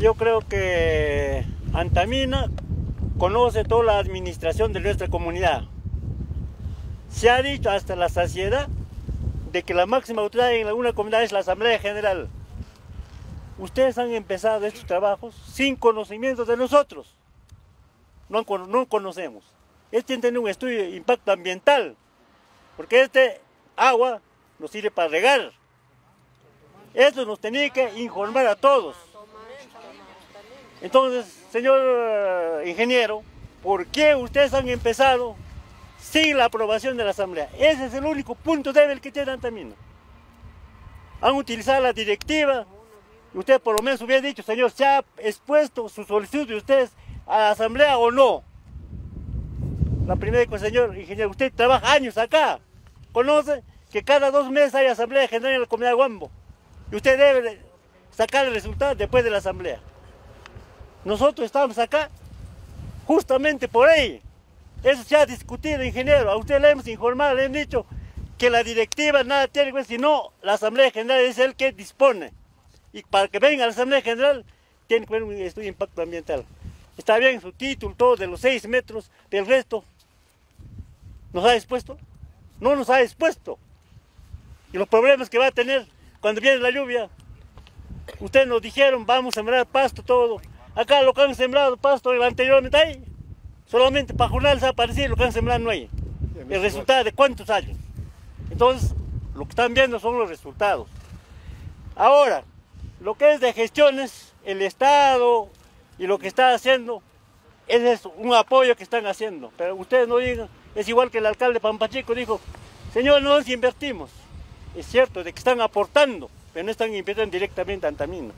Yo creo que Antamina conoce toda la administración de nuestra comunidad. Se ha dicho hasta la saciedad de que la máxima autoridad en alguna comunidad es la Asamblea General. Ustedes han empezado estos trabajos sin conocimiento de nosotros. No, no conocemos. Este tiene un estudio de impacto ambiental, porque este agua nos sirve para regar. Eso nos tenía que informar a todos. Entonces, señor eh, ingeniero, ¿por qué ustedes han empezado sin la aprobación de la Asamblea? Ese es el único punto débil que tienen también. Han utilizado la directiva, y usted por lo menos hubiera dicho, señor, ¿se ha expuesto su solicitud de ustedes a la Asamblea o no? La primera cosa, señor ingeniero, usted trabaja años acá, conoce que cada dos meses hay Asamblea General en la Comunidad de Guambo, y usted debe sacar el resultado después de la Asamblea. Nosotros estamos acá justamente por ahí. Eso se ha discutido, ingeniero. A usted le hemos informado, le hemos dicho que la directiva nada tiene que ver, sino la Asamblea General es el que dispone. Y para que venga la Asamblea General, tiene que ver un estudio de impacto ambiental. Está bien su título, todo de los seis metros, del resto, ¿nos ha expuesto? No nos ha expuesto. Y los problemas que va a tener cuando viene la lluvia. Ustedes nos dijeron, vamos a sembrar pasto, todo. Acá lo que han sembrado pasto anteriormente ahí, solamente para jornales ha aparecido lo que han sembrado no hay. El resultado de cuántos años. Entonces, lo que están viendo son los resultados. Ahora, lo que es de gestiones, el Estado y lo que está haciendo, ese es un apoyo que están haciendo. Pero ustedes no digan, es igual que el alcalde Pampachico dijo, señor, no nos invertimos. Es cierto, de que están aportando, pero no están invirtiendo directamente a Antamina.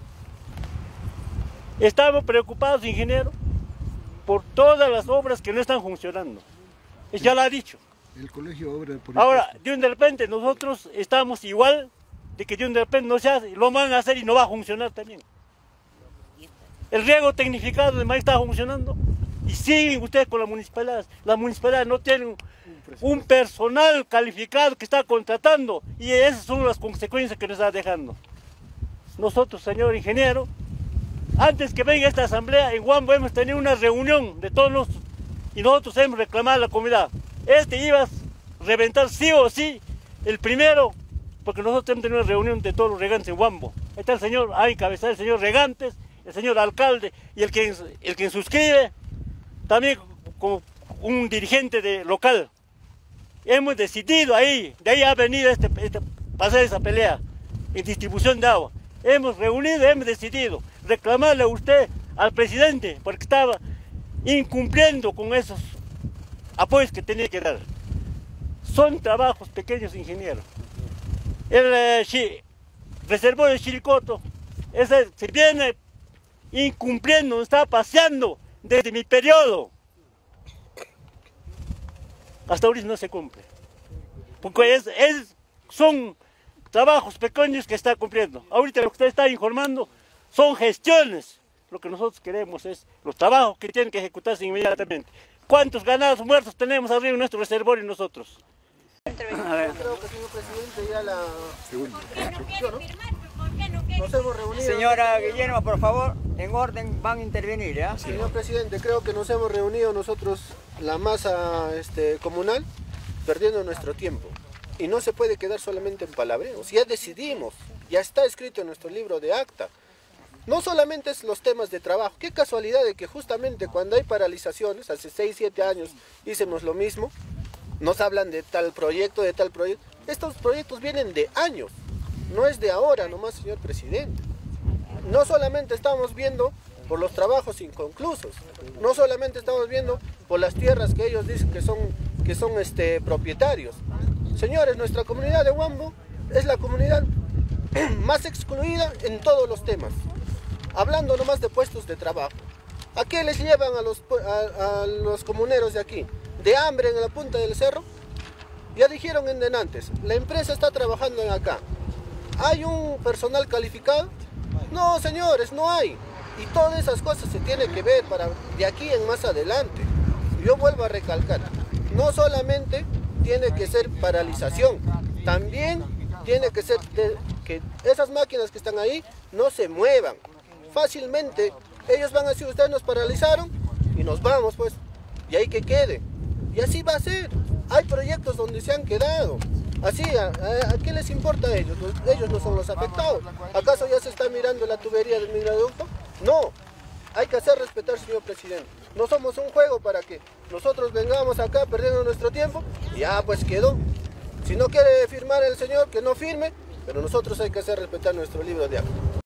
Estamos preocupados, ingeniero, por todas las obras que no están funcionando. Ya lo ha dicho. El colegio obra por Ahora, de un de repente nosotros estamos igual de que de un de repente no se hace, lo van a hacer y no va a funcionar también. El riego tecnificado de maíz está funcionando y siguen ustedes con la municipalidad. La municipalidad no tiene un personal calificado que está contratando y esas son las consecuencias que nos está dejando. Nosotros, señor ingeniero, antes que venga esta asamblea, en Guambo hemos tenido una reunión de todos los y nosotros hemos reclamado a la comunidad. Este iba a reventar sí o sí el primero, porque nosotros hemos tenido una reunión de todos los regantes en Guambo. está el señor, hay cabeza el señor regantes, el señor alcalde y el que, el que suscribe, también como un dirigente de local. Hemos decidido ahí, de ahí ha venido este, este pasar esa pelea en distribución de agua. Hemos reunido, hemos decidido reclamarle a usted, al presidente, porque estaba incumpliendo con esos apoyos que tenía que dar. Son trabajos pequeños, ingenieros. El eh, de Chiricoto, ese se viene incumpliendo, está paseando desde mi periodo. Hasta ahorita no se cumple. Porque es, es, son trabajos pequeños que está cumpliendo. Ahorita usted está informando son gestiones. Lo que nosotros queremos es los trabajos que tienen que ejecutarse inmediatamente. ¿Cuántos ganados muertos tenemos arriba en nuestro reservorio nosotros? Yo creo que, señor presidente, ya la... Nos hemos reunido... Señora Guillermo, por favor, en orden van a intervenir, ¿ya? Señor presidente, creo que nos hemos reunido nosotros, la masa este, comunal, perdiendo nuestro tiempo. Y no se puede quedar solamente en palabreos. Ya decidimos, ya está escrito en nuestro libro de acta. No solamente es los temas de trabajo, qué casualidad de que justamente cuando hay paralizaciones, hace 6, 7 años hicimos lo mismo, nos hablan de tal proyecto, de tal proyecto. Estos proyectos vienen de años, no es de ahora nomás, señor presidente. No solamente estamos viendo por los trabajos inconclusos, no solamente estamos viendo por las tierras que ellos dicen que son, que son este, propietarios. Señores, nuestra comunidad de Huambo es la comunidad más excluida en todos los temas hablando nomás de puestos de trabajo. ¿A qué les llevan a los, a, los comuneros de aquí? ¿De hambre en la punta del cerro? Ya dijeron en denantes, la empresa está trabajando en acá. ¿Hay un personal calificado? No, señores, no hay. Y todas esas cosas se tienen que ver para de aquí en más adelante. Yo vuelvo a recalcar, no solamente tiene que ser paralización, también tiene que ser que esas máquinas que están ahí no se muevan, fácilmente. Ellos van a decir, ustedes nos paralizaron y nos vamos, pues. Y ahí que quede. Y así va a ser. Hay proyectos donde se han quedado. Así, ¿a, qué les importa a ellos? Los- Ellos no son los afectados. ¿Acaso ya se está mirando la tubería del migraducto? No. Hay que hacer respetar, señor presidente. No somos un juego para que nosotros vengamos acá perdiendo nuestro tiempo. Ya, pues quedó. Si no quiere firmar el señor, que no firme. Pero nosotros hay que hacer respetar nuestro libro de acta.